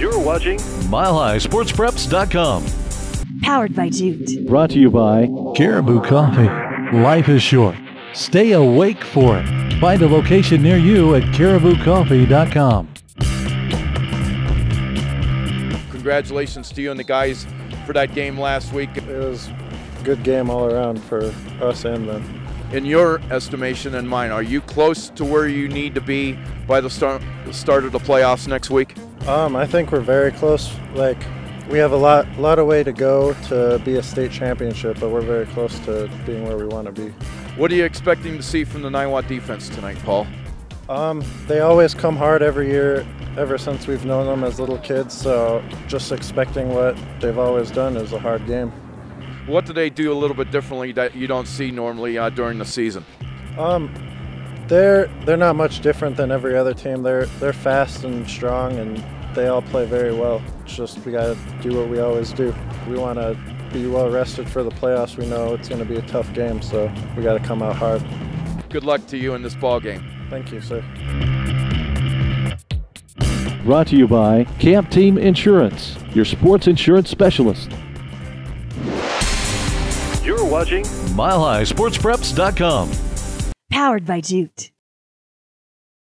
You're watching MileHighSportsPreps.com. Powered by Jute. Brought to you by Caribou Coffee. Life is short. Stay awake for it. Find a location near you at cariboucoffee.com. Congratulations to you and the guys for that game last week. It was a good game all around for us and them. In your estimation and mine, are you close to where you need to be by the start, the start of the playoffs next week? Um, I think we're very close. Like we have a lot, a lot of way to go to be a state championship, but we're very close to being where we want to be. What are you expecting to see from the Niwot defense tonight, Paul? Um, they always come hard every year, ever since we've known them as little kids. So just expecting what they've always done is a hard game. What do they do a little bit differently that you don't see normally uh, during the season? Um, they're they're not much different than every other team. They're they're fast and strong, and they all play very well. It's just we got to do what we always do. We want to be well rested for the playoffs. We know it's going to be a tough game, so we got to come out hard. Good luck to you in this ball game. Thank you, sir. Brought to you by Camp Team Insurance, your sports insurance specialist. You're watching MileHighSportsPreps.com. Powered by Jute.